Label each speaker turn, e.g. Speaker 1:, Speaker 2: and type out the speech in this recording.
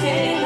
Speaker 1: 谢